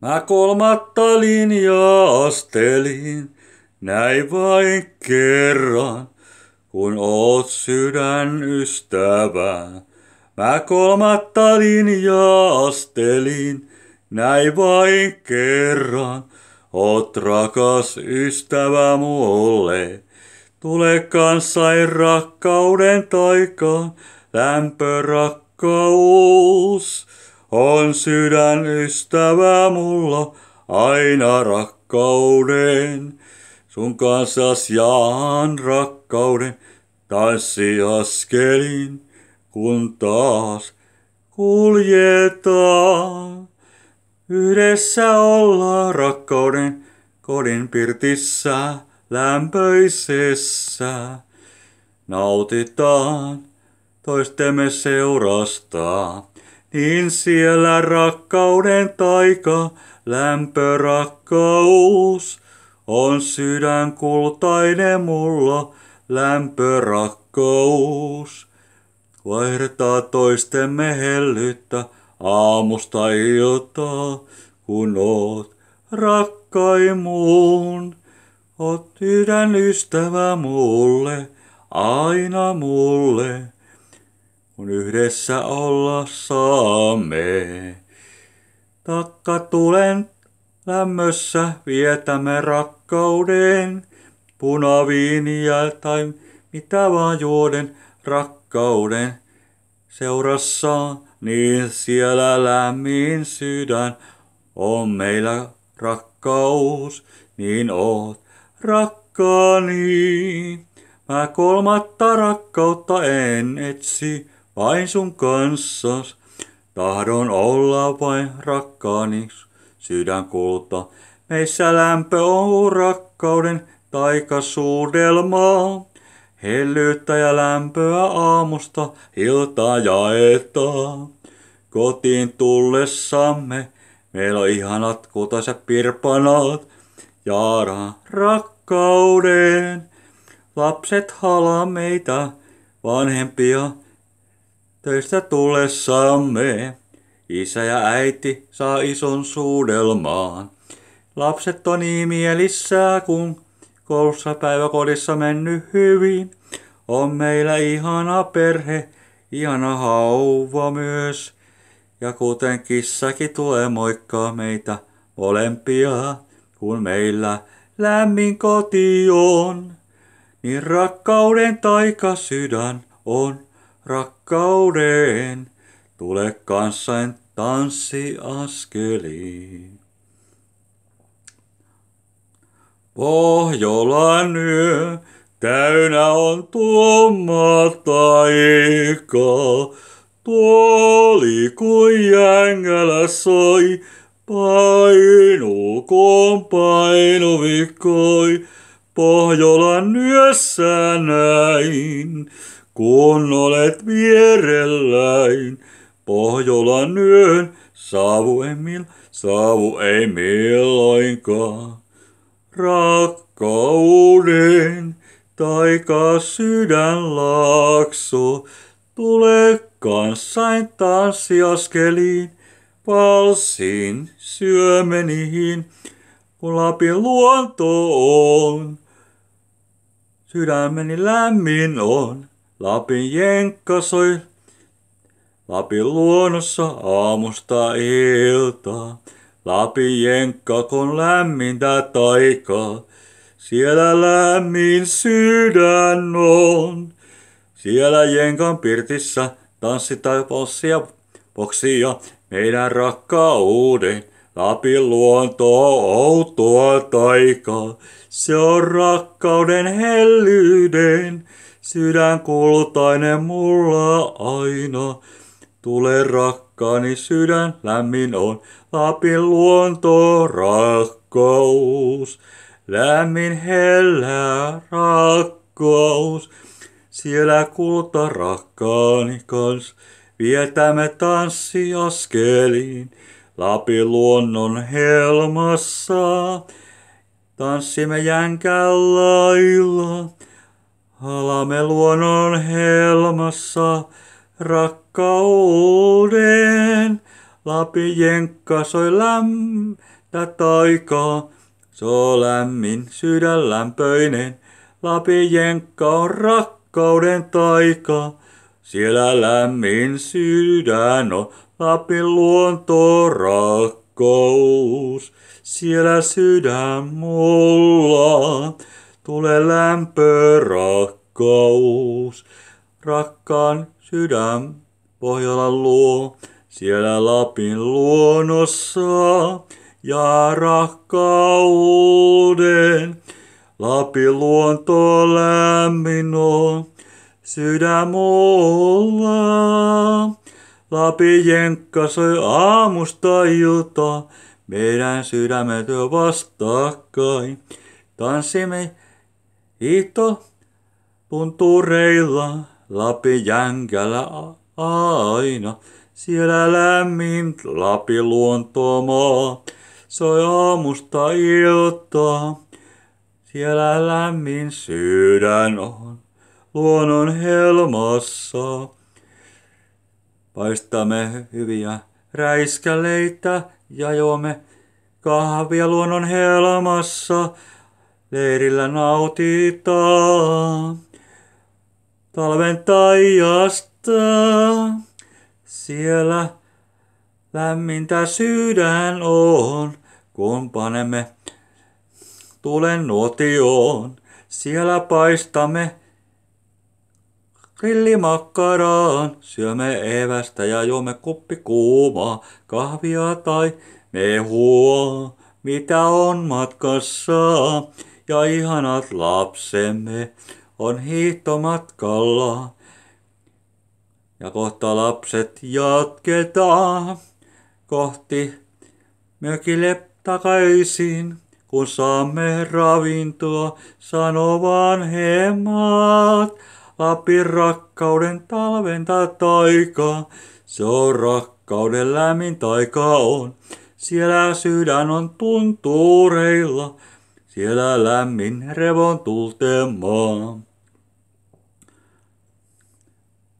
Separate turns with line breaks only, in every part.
Mä kolmatta linjaa astelin, näin vain kerran, kun oot sydän ystävää. Mä kolmatta linjaa astelin, näin vain kerran, oot rakas ystävä mulle. Tule kanssain rakkauden taikaan, lämpö rakkaus. On sydän ystävä mulla aina rakkauden. Sun kanssas jaan rakkauden, tanssi askelin, kun taas kuljetaan. Yhdessä ollaan rakkauden kodin pirtissä lämpöisessä. Nautitaan toistemme seurasta, niin siellä rakkauden taika, lämpörakkaus on sydän kultainen mulla, lämpörakkaus. Vaihdetaan toistemme hellyttä aamusta iltaa, kun oot rakkain mun. Oot sydän ystävä mulle, aina mulle, kun yhdessä olla saamme. Takka tulen lämmössä vietämme rakkauden, punaviiniä tai mitä vaan juoden rakkauden seurassa, niin siellä lämmin sydän on meillä rakkaus, niin oot rakkaani. Mä kolmatta rakkautta en etsi vain sun kanssas. Tahdon olla vain rakkaani, sydän kulta. Meissä lämpö on rakkauden taikasuudelmaa. Hellyyttä ja lämpöä aamusta iltaa jaetaan. Kotiin tullessamme meillä on ihanat kultaiset pirpanat. Jaara rakkauden. Lapset halaa meitä vanhempia töistä tullessamme. Isä ja äiti saa ison suudelmaan. Lapset on niin mielissä, kun koulussa päiväkodissa mennyt hyvin. On meillä ihana perhe, ihana hauva myös. Ja kuten kissakin tulee moikkaa meitä molempia, kun meillä lämmin koti on. Niin rakkauden taika sydän on rakkauden. Tule kanssain tanssi askeliin. Pohjolan yö täynnä on tuoma taika. Tuoli kuin jängälä soi, painukoon painuvikoi. Pohjolan yössä näin, kun olet vierelläin. Pohjolan yön saavu ei, mil, saavu ei milloinkaan. Rakkauden taika sydän laakso, tule kanssain tanssiaskeliin, valsiin syömeniin, kun Lapin luonto on. Sydämeni lämmin on, Lapin jenkka soi, Lapin luonnossa aamusta iltaa. Lapin jenkka kun lämmintä taikaa, siellä lämmin sydän on. Siellä jenkan pirtissä tanssitaan possia, boksia, meidän rakkauden. Lapin luonto outoa taikaa, se on rakkauden hellyyden. Sydän kultainen mulla aina, tule rakkaani sydän lämmin on. Lapin luonto rakkaus, lämmin hellä rakkaus. Siellä kulta rakkaani kans, vietämme tanssiaskeliin. Lapin luonnon helmassa, tanssimme jänkän lailla. Halamme luonnon helmassa, rakkauden Lapin jenkka soi lämmintä taikaa. Se on lämmin sydän lämpöinen. Lapin jenkka on rakkauden taika. Siellä lämmin sydän on Lapin luonto rakkaus. Siellä sydän mulla tulee lämpö rakkaus. Rakkaan sydän Pohjolan luo, siellä Lapin luonnossa ja rakkauden. Lapin luonto lämmin on, sydän. Lapin jenkka soi aamusta ilta, meidän sydämet jo vastakkain. Tanssimme ito puntureilla, Lapin jänkällä aina. Siellä lämmin Lapin luontomaa, soi aamusta iltaa. Siellä lämmin sydän on luonnon helmassa. Paistamme hyviä räiskäleitä ja juomme kahvia luonnon helmassa. Leirillä nautitaan talven taijasta. Siellä lämmintä sydän on, kun panemme tulen nuotioon. Siellä paistamme grillimakkaraan, syömme evästä ja juomme kuppi kuumaa kahvia tai mehua, mitä on matkassa. Ja ihanat lapsemme on hiihtomatkalla. Ja kohta lapset jatketaan kohti mökille takaisin, kun saamme ravintoa, sanovan hemat. Lapin rakkauden talventa taika, se on rakkauden lämmin taika on. Siellä sydän on tuntureilla, siellä lämmin revon tultemaa.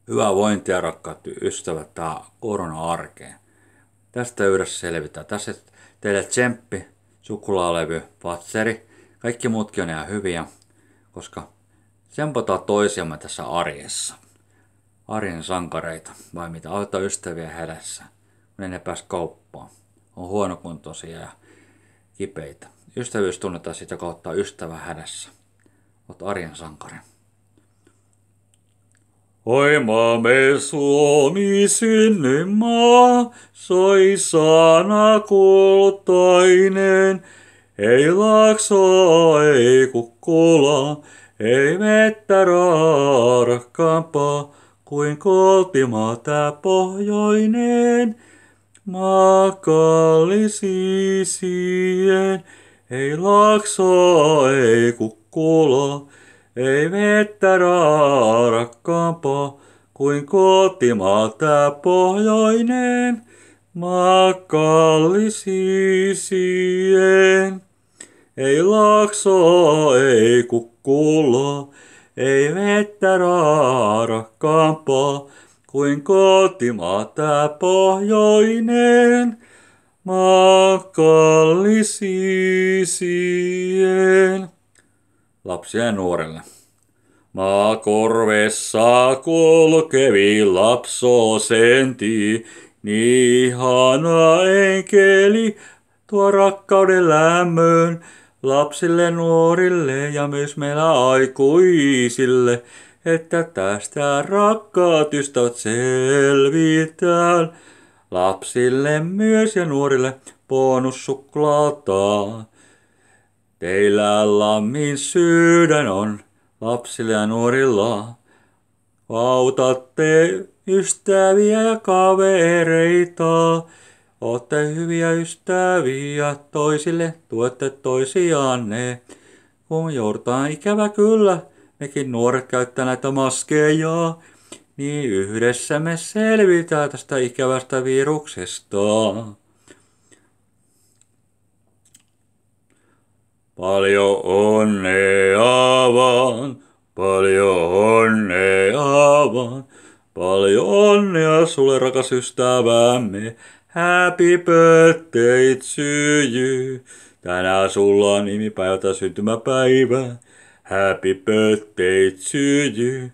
Hyvää vointia, rakkaat ystävät, tää korona-arkeen. Tästä yhdessä selvitään. Tässä teille tsemppi, sukulaalevy, vatseri. Kaikki muutkin on ihan hyviä, koska tsempataan toisiamme tässä arjessa. Arjen sankareita, vai mitä, auttaa ystäviä hädässä, kun ne pääs kauppaan. On huonokuntoisia ja kipeitä. Ystävyys tunnetaan sitä kautta ystävä hädässä. Oot arjen sankari. Oi maamme Suomi synnymaa, soi sana kultainen. Ei lakso, ei kukkula, ei vettä raarakkaampaa kuin koltimaa tää pohjoinen. Makallisisien, ei lakso, ei kukkula, ei vettä raarakkaampaa kuin kotimaa tää pohjoinen. Makallisisien, ei lakso, ei kukkula, ei vettä raarakkaampaa kuin kotimaa tää pohjoinen. Makallisisien. Lapsia ja nuorille. Maakorvessa kulkevi lapso senti, niin ihana enkeli, tuo rakkauden lämmön lapsille, nuorille ja myös meillä aikuisille, että tästä rakkaat ystävät selvitään. Lapsille myös ja nuorille bonussuklaata. Teillä lammin sydän on lapsille ja nuorilla. Autatte ystäviä ja kavereita. Ootte hyviä ystäviä toisille, tuette toisianne. Kun joudutaan ikävä kyllä, mekin nuoret käyttää näitä maskeja, niin yhdessä me selvitään tästä ikävästä viruksesta. Paljon onnea vaan, paljon onnea vaan, paljon onnea sulle rakas ystävämme. Happy birthday to you. Tänään sulla on nimipäivä tai syntymäpäivä. Happy birthday to you.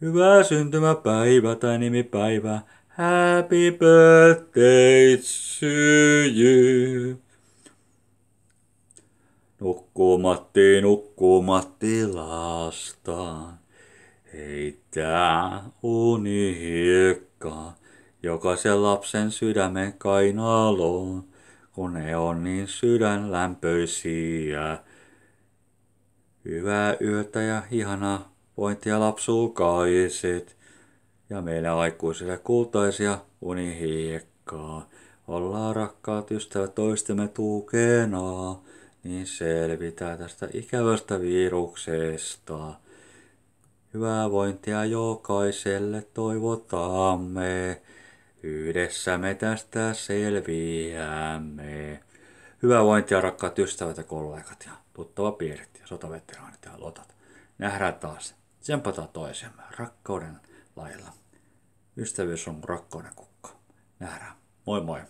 Hyvää syntymäpäivä tai nimipäivä. Happy birthday to you. Nukkumatti, nukkumatti lastaan. Heittää uni hiekkaa jokaisen lapsen sydämen kainaloon, kun ne on niin sydänlämpöisiä. Hyvää yötä ja ihanaa vointia lapsuukaiset ja meille aikuisille kultaisia unihiekkaa. Ollaan rakkaat ystävät toistemme tukena, niin selvitään tästä ikävästä viruksesta. Hyvää vointia jokaiselle toivotamme. Yhdessä me tästä selviämme. Hyvää vointia rakkaat ystävät ja kollegat ja tuttava piirit ja sotaveteraanit ja lotat. Nähdään taas. Tsempataan toisemme rakkauden lailla. Ystävyys on rakkauden kukka. Nähdään. Moi moi.